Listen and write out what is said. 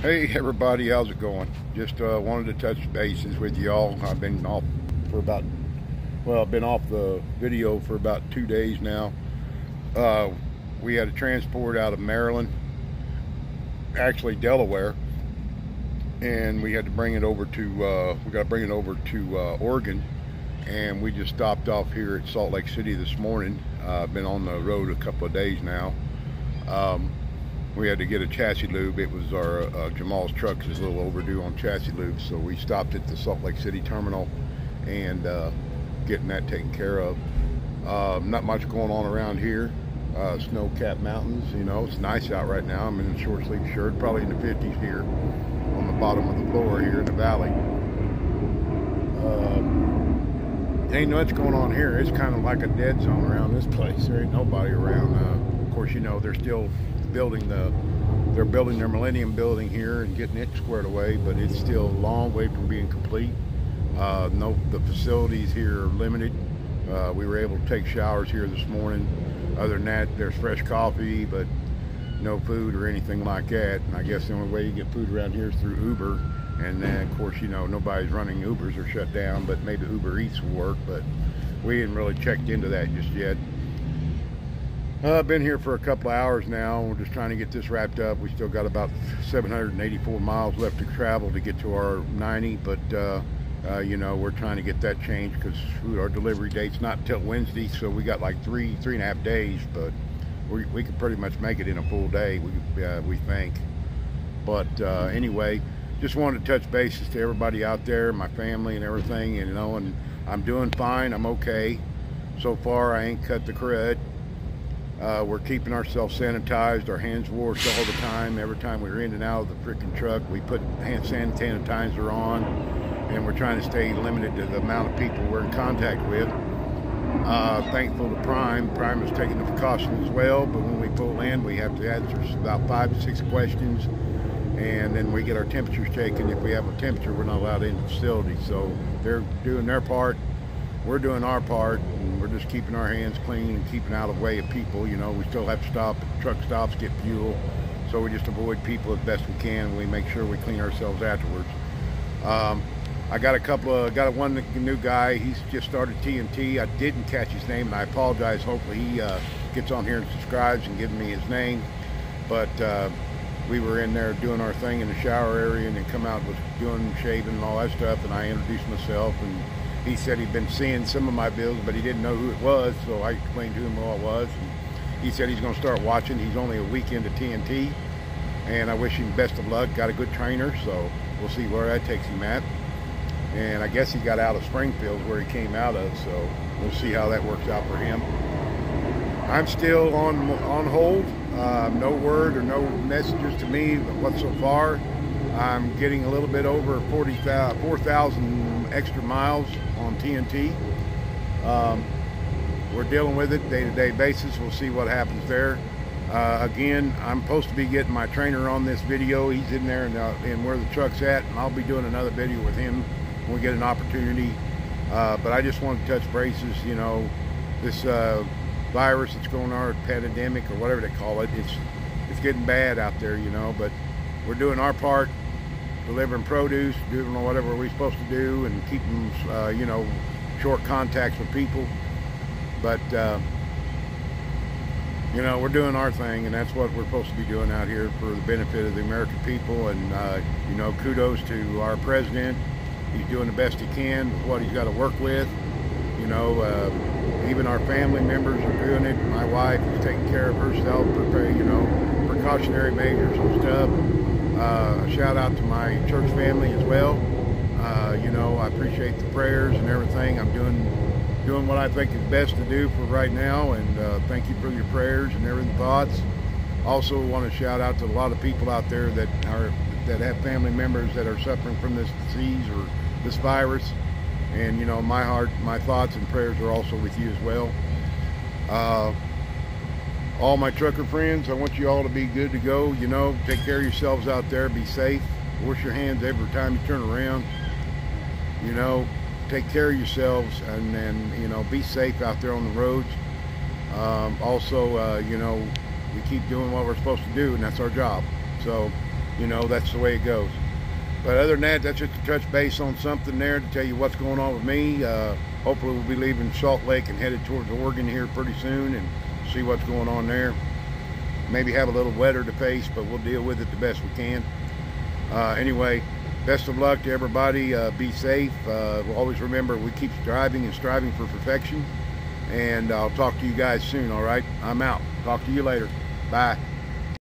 Hey everybody, how's it going? Just uh, wanted to touch bases with y'all. I've been off for about, well, I've been off the video for about two days now. Uh, we had a transport out of Maryland, actually Delaware, and we had to bring it over to, uh, we got to bring it over to uh, Oregon, and we just stopped off here at Salt Lake City this morning. Uh, I've been on the road a couple of days now. Um, we had to get a chassis lube. It was our uh, Jamal's truck is a little overdue on chassis lube, so we stopped at the Salt Lake City terminal and uh, getting that taken care of. Uh, not much going on around here. Uh, snow-capped mountains, you know, it's nice out right now. I'm in a short sleeve shirt, probably in the 50s here on the bottom of the floor here in the valley. Um, ain't much going on here. It's kind of like a dead zone around this place. There ain't nobody around. Uh, of course, you know, they're still building the they're building their Millennium building here and getting it squared away, but it's still a long way from being complete. Uh, no, the facilities here are limited. Uh, we were able to take showers here this morning. Other than that, there's fresh coffee, but no food or anything like that. And I guess the only way you get food around here is through Uber. And then, of course, you know, nobody's running Ubers or shut down, but maybe Uber Eats will work. But we hadn't really checked into that just yet. Uh, I've been here for a couple of hours now. We're just trying to get this wrapped up. We still got about 784 miles left to travel to get to our 90, but uh, uh, you know we're trying to get that changed because our delivery date's not until Wednesday, so we got like three, three and a half days. But we we can pretty much make it in a full day. We uh, we think. But uh, anyway, just wanted to touch bases to everybody out there, my family and everything, and you know, and I'm doing fine. I'm okay. So far, I ain't cut the crud. Uh, we're keeping ourselves sanitized, our hands washed all the time. Every time we're in and out of the freaking truck, we put hand sanitizer on, and we're trying to stay limited to the amount of people we're in contact with. Uh, thankful to Prime. Prime is taking the precaution as well, but when we pull in, we have to answer about five to six questions, and then we get our temperatures taken. If we have a temperature, we're not allowed in the facility. So they're doing their part we're doing our part and just keeping our hands clean and keeping out of the way of people. You know, we still have to stop at truck stops, get fuel. So we just avoid people as best we can. We make sure we clean ourselves afterwards. Um, I got a couple of, got one new guy. He's just started TNT. I didn't catch his name and I apologize. Hopefully he uh, gets on here and subscribes and gives me his name. But uh, we were in there doing our thing in the shower area and then come out was doing shaving and all that stuff. And I introduced myself and he said he'd been seeing some of my bills, but he didn't know who it was, so I explained to him who it was. And he said he's going to start watching. He's only a week into TNT, and I wish him best of luck. Got a good trainer, so we'll see where that takes him at. And I guess he got out of Springfield where he came out of, so we'll see how that works out for him. I'm still on on hold. Uh, no word or no messages to me what so far. I'm getting a little bit over 4,000 extra miles on TNT. Um, we're dealing with it day-to-day -day basis. We'll see what happens there. Uh, again, I'm supposed to be getting my trainer on this video. He's in there and, uh, and where the truck's at, and I'll be doing another video with him when we get an opportunity. Uh, but I just want to touch braces, you know, this uh, virus that's going on, pandemic or whatever they call it, it's, it's getting bad out there, you know, but we're doing our part delivering produce, doing whatever we're supposed to do, and keeping, uh, you know, short contacts with people. But, uh, you know, we're doing our thing, and that's what we're supposed to be doing out here for the benefit of the American people. And, uh, you know, kudos to our president. He's doing the best he can with what he's got to work with. You know, uh, even our family members are doing it. My wife is taking care of herself, preparing, you know, precautionary measures and stuff. Uh, shout out to my church family as well. Uh, you know, I appreciate the prayers and everything. I'm doing doing what I think is best to do for right now, and uh, thank you for your prayers and everything thoughts. Also, want to shout out to a lot of people out there that are that have family members that are suffering from this disease or this virus. And you know, my heart, my thoughts and prayers are also with you as well. All my trucker friends, I want you all to be good to go. You know, take care of yourselves out there. Be safe. Wash your hands every time you turn around. You know, take care of yourselves and then, you know, be safe out there on the roads. Um, also, uh, you know, we keep doing what we're supposed to do and that's our job. So you know, that's the way it goes. But other than that, that's just to touch base on something there to tell you what's going on with me. Uh, hopefully, we'll be leaving Salt Lake and headed towards Oregon here pretty soon and see what's going on there. Maybe have a little weather to face, but we'll deal with it the best we can. Uh, anyway, best of luck to everybody. Uh, be safe. Uh, always remember we keep striving and striving for perfection. And I'll talk to you guys soon, all right? I'm out. Talk to you later. Bye.